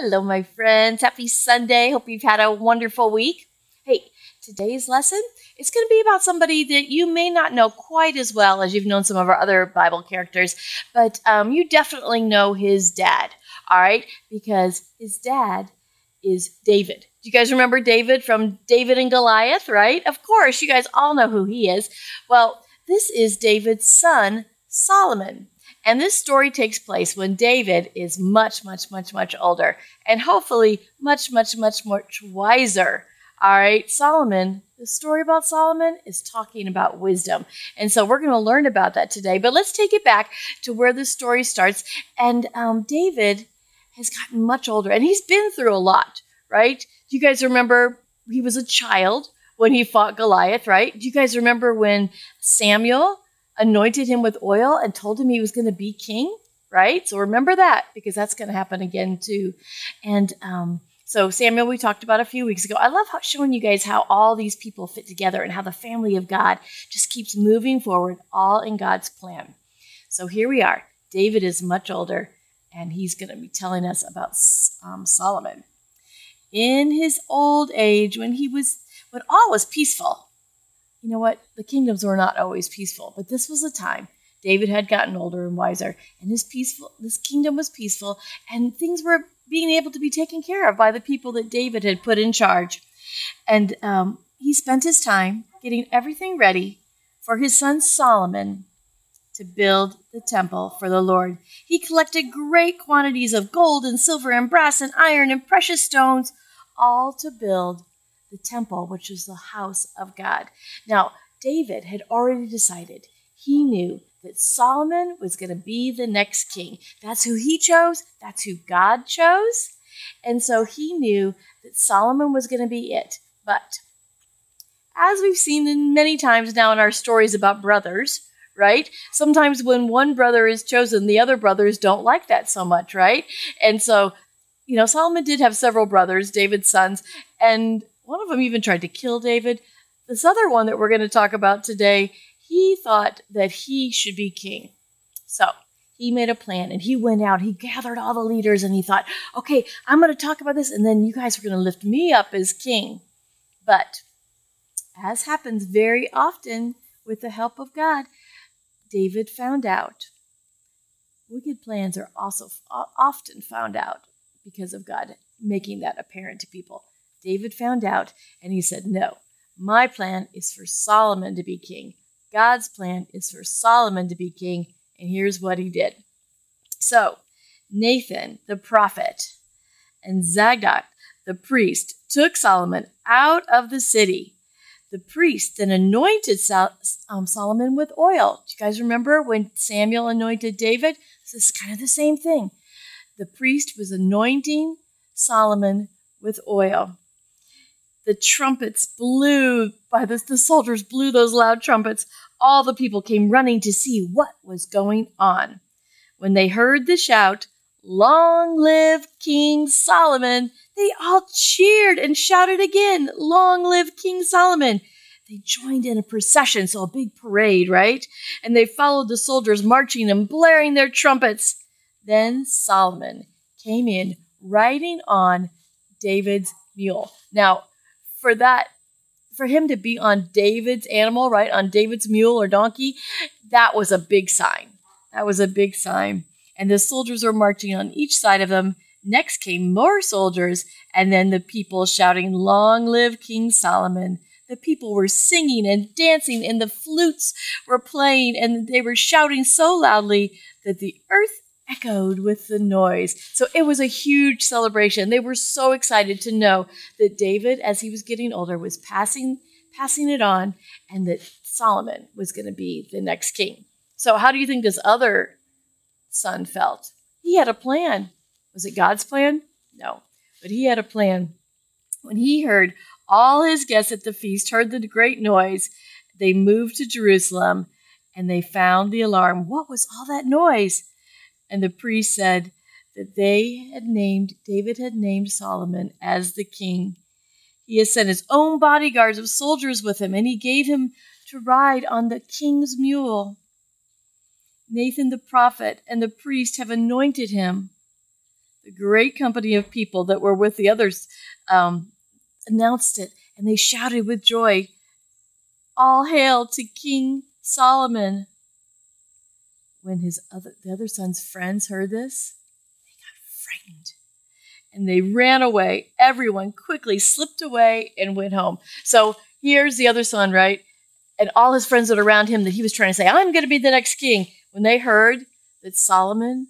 Hello, my friends. Happy Sunday. Hope you've had a wonderful week. Hey, today's lesson is going to be about somebody that you may not know quite as well as you've known some of our other Bible characters, but um, you definitely know his dad, all right? Because his dad is David. Do you guys remember David from David and Goliath, right? Of course, you guys all know who he is. Well, this is David's son, Solomon. And this story takes place when David is much, much, much, much older and hopefully much, much, much, much wiser. All right, Solomon, the story about Solomon is talking about wisdom. And so we're going to learn about that today. But let's take it back to where the story starts. And um, David has gotten much older and he's been through a lot, right? Do you guys remember he was a child when he fought Goliath, right? Do you guys remember when Samuel anointed him with oil and told him he was going to be king, right? So remember that because that's going to happen again too. And um, so Samuel, we talked about a few weeks ago. I love how, showing you guys how all these people fit together and how the family of God just keeps moving forward, all in God's plan. So here we are. David is much older, and he's going to be telling us about um, Solomon. In his old age, when he was when all was peaceful, you know what? The kingdoms were not always peaceful, but this was a time David had gotten older and wiser, and his peaceful this kingdom was peaceful, and things were being able to be taken care of by the people that David had put in charge. And um, he spent his time getting everything ready for his son Solomon to build the temple for the Lord. He collected great quantities of gold and silver and brass and iron and precious stones, all to build the temple, which is the house of God. Now, David had already decided. He knew that Solomon was going to be the next king. That's who he chose, that's who God chose. And so he knew that Solomon was going to be it. But as we've seen in many times now in our stories about brothers, right? Sometimes when one brother is chosen, the other brothers don't like that so much, right? And so, you know, Solomon did have several brothers, David's sons, and one of them even tried to kill David. This other one that we're going to talk about today, he thought that he should be king. So he made a plan and he went out, he gathered all the leaders and he thought, okay, I'm going to talk about this and then you guys are going to lift me up as king. But as happens very often with the help of God, David found out. Wicked plans are also often found out because of God making that apparent to people. David found out and he said, No, my plan is for Solomon to be king. God's plan is for Solomon to be king. And here's what he did. So, Nathan, the prophet, and Zadok, the priest, took Solomon out of the city. The priest then anointed um, Solomon with oil. Do you guys remember when Samuel anointed David? This is kind of the same thing. The priest was anointing Solomon with oil the trumpets blew by the, the soldiers blew those loud trumpets. All the people came running to see what was going on. When they heard the shout long live king solomon they all cheered and shouted again long live king solomon. They joined in a procession so a big parade right? And they followed the soldiers marching and blaring their trumpets. Then solomon came in riding on david's mule. Now for that for him to be on David's animal, right, on David's mule or donkey, that was a big sign. That was a big sign. And the soldiers were marching on each side of them. Next came more soldiers, and then the people shouting, Long live King Solomon. The people were singing and dancing, and the flutes were playing, and they were shouting so loudly that the earth echoed with the noise. So it was a huge celebration. They were so excited to know that David, as he was getting older, was passing passing it on and that Solomon was going to be the next king. So how do you think this other son felt? He had a plan. Was it God's plan? No. But he had a plan. When he heard all his guests at the feast heard the great noise, they moved to Jerusalem and they found the alarm. What was all that noise? And the priest said that they had named, David had named Solomon as the king. He has sent his own bodyguards of soldiers with him, and he gave him to ride on the king's mule. Nathan the prophet and the priest have anointed him. the great company of people that were with the others um, announced it, and they shouted with joy, All hail to King Solomon. When his other, the other son's friends heard this, they got frightened and they ran away. Everyone quickly slipped away and went home. So here's the other son, right? And all his friends that are around him that he was trying to say, I'm going to be the next king. When they heard that Solomon,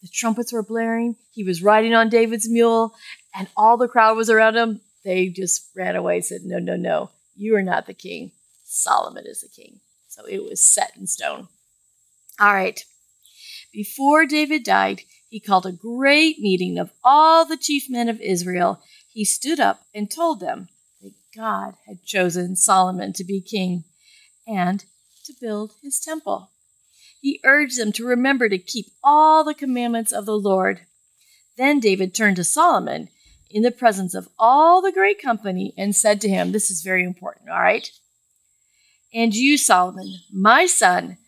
the trumpets were blaring, he was riding on David's mule, and all the crowd was around him, they just ran away said, No, no, no, you are not the king. Solomon is the king. So it was set in stone. All right. Before David died, he called a great meeting of all the chief men of Israel. He stood up and told them that God had chosen Solomon to be king and to build his temple. He urged them to remember to keep all the commandments of the Lord. Then David turned to Solomon in the presence of all the great company and said to him, This is very important, all right? And you, Solomon, my son,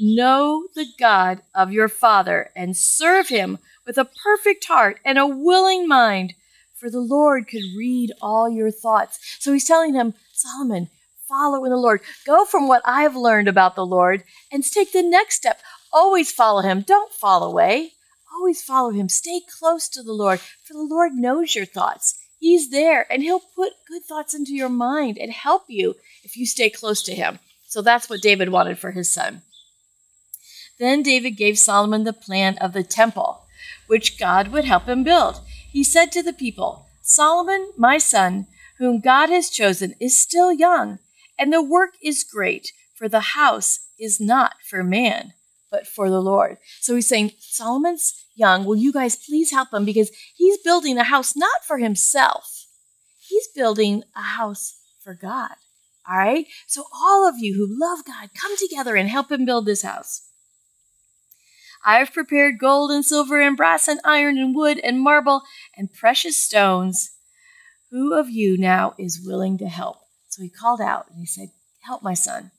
know the God of your father and serve him with a perfect heart and a willing mind, for the Lord could read all your thoughts. So he's telling him, Solomon, follow in the Lord. Go from what I've learned about the Lord and take the next step. Always follow him. Don't fall away. Always follow him. Stay close to the Lord, for the Lord knows your thoughts. He's there and he'll put good thoughts into your mind and help you if you stay close to him. So that's what David wanted for his son. Then David gave Solomon the plan of the temple, which God would help him build. He said to the people, Solomon, my son, whom God has chosen, is still young, and the work is great, for the house is not for man, but for the Lord. So he's saying, Solomon's young. Will you guys please help him? Because he's building a house not for himself, he's building a house for God. All right? So, all of you who love God, come together and help him build this house. I have prepared gold and silver and brass and iron and wood and marble and precious stones. Who of you now is willing to help? So he called out and he said, Help my son.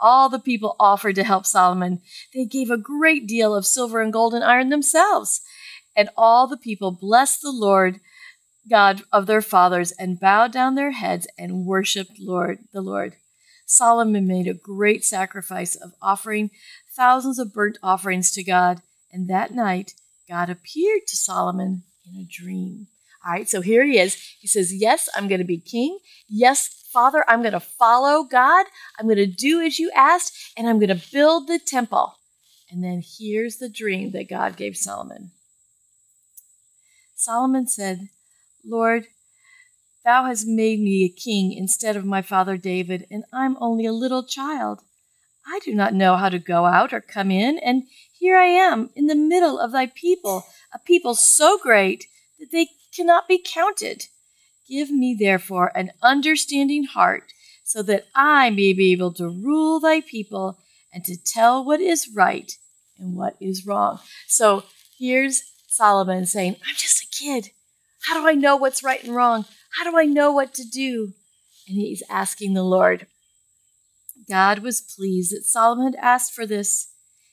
All the people offered to help Solomon. They gave a great deal of silver and gold and iron themselves. And all the people blessed the Lord God of their fathers and bowed down their heads and worshiped Lord the Lord. Solomon made a great sacrifice of offering thousands of burnt offerings to God. And that night, God appeared to Solomon in a dream. All right, so here he is. He says, Yes, I'm going to be king. Yes, Father, I'm going to follow God. I'm going to do as you asked, and I'm going to build the temple. And then here's the dream that God gave Solomon. Solomon said, Lord, thou hast made me a king instead of my father David, and I'm only a little child. I do not know how to go out or come in, and here I am in the middle of thy people, a people so great that they cannot be counted. Give me, therefore, an understanding heart, so that I may be able to rule thy people and to tell what is right and what is wrong. So here's Solomon saying, I'm just a kid. How do I know what's right and wrong? How do I know what to do? And he's asking the Lord, God was pleased that Solomon had asked for this.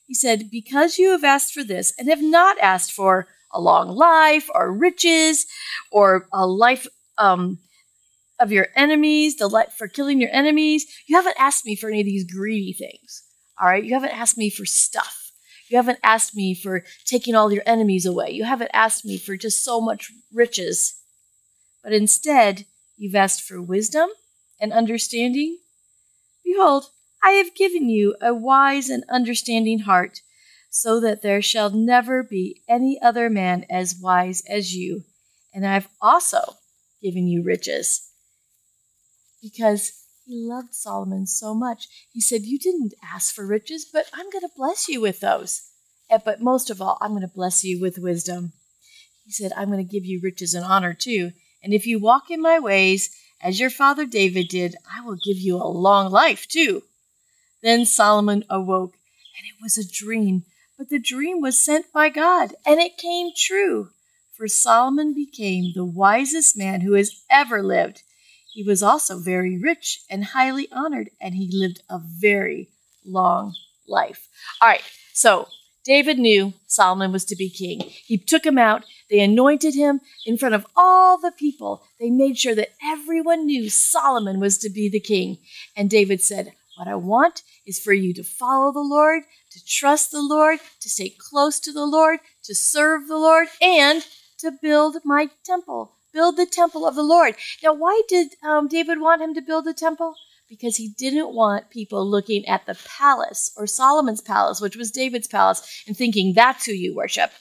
He said, Because you have asked for this and have not asked for a long life or riches or a life um, of your enemies, the life for killing your enemies, you haven't asked me for any of these greedy things. All right? You haven't asked me for stuff. You haven't asked me for taking all your enemies away. You haven't asked me for just so much riches. But instead, you've asked for wisdom and understanding Behold, I have given you a wise and understanding heart, so that there shall never be any other man as wise as you. And I have also given you riches. Because he loved Solomon so much, he said, You didn't ask for riches, but I'm going to bless you with those. But most of all, I'm going to bless you with wisdom. He said, I'm going to give you riches and honor too. And if you walk in my ways, as your father David did, I will give you a long life too. Then Solomon awoke, and it was a dream, but the dream was sent by God, and it came true. For Solomon became the wisest man who has ever lived. He was also very rich and highly honored, and he lived a very long life. All right, so David knew Solomon was to be king. He took him out. They anointed him in front of all the people. They made sure that everyone knew Solomon was to be the king. And David said, What I want is for you to follow the Lord, to trust the Lord, to stay close to the Lord, to serve the Lord, and to build my temple. Build the temple of the Lord. Now, why did um, David want him to build the temple? Because he didn't want people looking at the palace or Solomon's palace, which was David's palace, and thinking that's who you worship.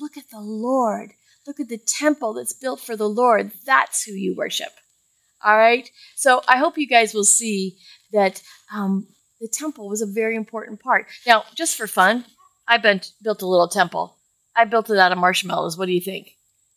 Look at the Lord. Look at the temple that's built for the Lord. That's who you worship. All right? So I hope you guys will see that um, the temple was a very important part. Now, just for fun, I built a little temple. I built it out of marshmallows. What do you think?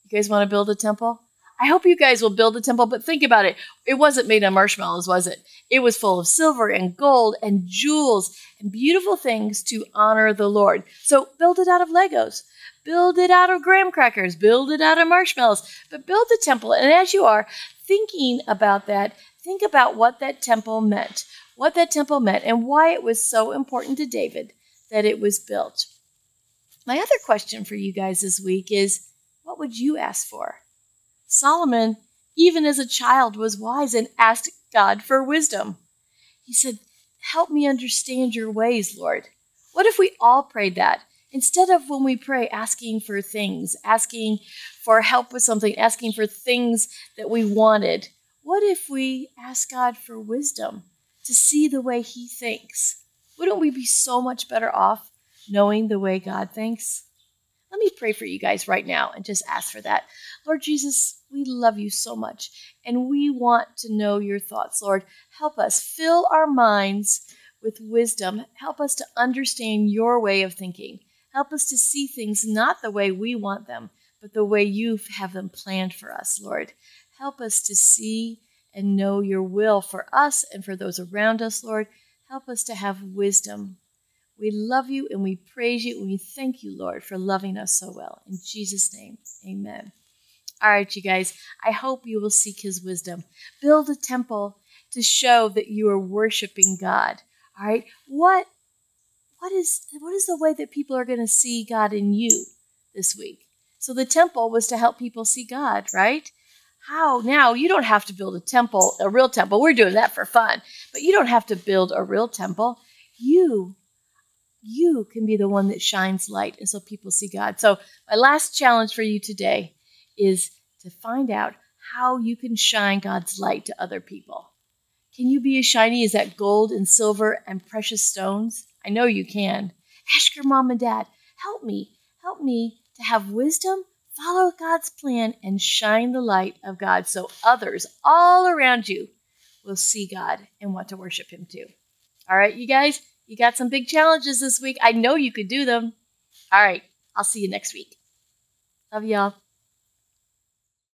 You guys want to build a temple? I hope you guys will build a temple, but think about it. It wasn't made of marshmallows, was it? It was full of silver and gold and jewels and beautiful things to honor the Lord. So build it out of Legos. Build it out of graham crackers. Build it out of marshmallows. But build the temple. And as you are thinking about that, think about what that temple meant, what that temple meant, and why it was so important to David that it was built. My other question for you guys this week is what would you ask for? Solomon, even as a child, was wise and asked God for wisdom. He said, Help me understand your ways, Lord. What if we all prayed that? Instead of when we pray asking for things, asking for help with something, asking for things that we wanted, what if we ask God for wisdom to see the way He thinks? Wouldn't we be so much better off knowing the way God thinks? Let me pray for you guys right now and just ask for that. Lord Jesus, we love you so much and we want to know your thoughts. Lord, help us fill our minds with wisdom. Help us to understand your way of thinking. Help us to see things not the way we want them, but the way you have them planned for us, Lord. Help us to see and know your will for us and for those around us, Lord. Help us to have wisdom we love you and we praise you and we thank you, Lord, for loving us so well. In Jesus' name, amen. All right, you guys, I hope you will seek his wisdom. Build a temple to show that you are worshiping God. All right, what what is what is the way that people are going to see God in you this week? So the temple was to help people see God, right? How now? You don't have to build a temple, a real temple. We're doing that for fun, but you don't have to build a real temple. You you can be the one that shines light and so people see God. So, my last challenge for you today is to find out how you can shine God's light to other people. Can you be as shiny as that gold and silver and precious stones? I know you can. Ask your mom and dad, help me, help me to have wisdom, follow God's plan, and shine the light of God so others all around you will see God and want to worship Him too. All right, you guys, you got some big challenges this week. I know you could do them. All right. I'll see you next week. Love y'all.